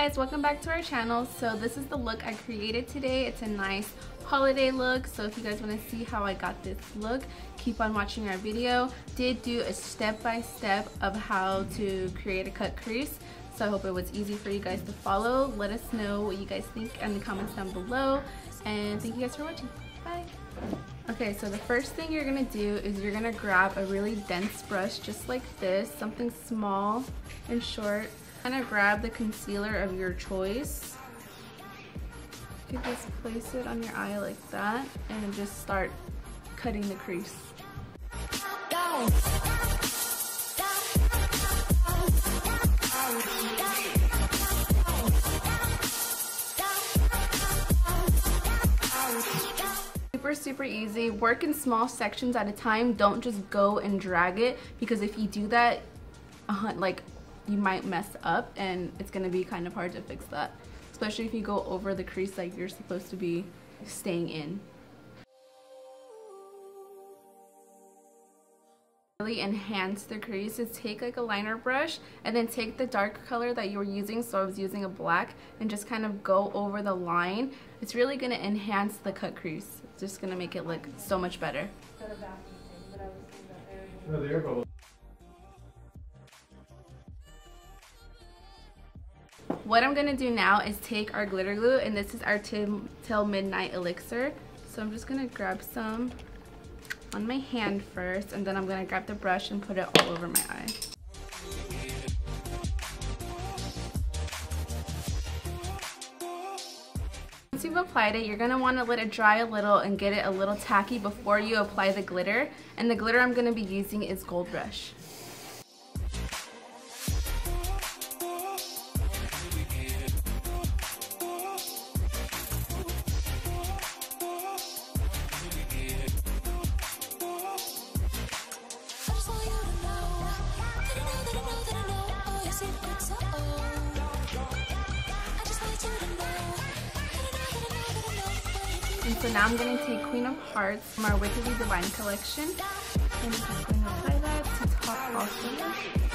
guys, welcome back to our channel. So this is the look I created today. It's a nice holiday look. So if you guys want to see how I got this look, keep on watching our video. Did do a step-by-step -step of how to create a cut crease. So I hope it was easy for you guys to follow. Let us know what you guys think in the comments down below. And thank you guys for watching. Bye. Okay, so the first thing you're gonna do is you're gonna grab a really dense brush just like this, something small and short. Kind of grab the concealer of your choice. You just place it on your eye like that and just start cutting the crease. Super super easy work in small sections at a time don't just go and drag it because if you do that uh, like you might mess up and it's gonna be kind of hard to fix that. Especially if you go over the crease like you're supposed to be staying in. Really enhance the crease is take like a liner brush and then take the dark color that you were using. So I was using a black and just kind of go over the line. It's really going to enhance the cut crease. It's just going to make it look so much better what I'm to do now is take our glitter glue and this is our Tim Till Midnight Elix'r so I'm just to grab some on my hand first and then I'm to grab the brush and put it all over my eye. Once you've applied it, you're going to want to let it dry a little and get it a little tacky before you apply the glitter. And the glitter I'm going to be using is Gold Rush. And so now I'm going to take Queen of Hearts from our Wickedly Divine collection. And I'm just going to apply that to top also.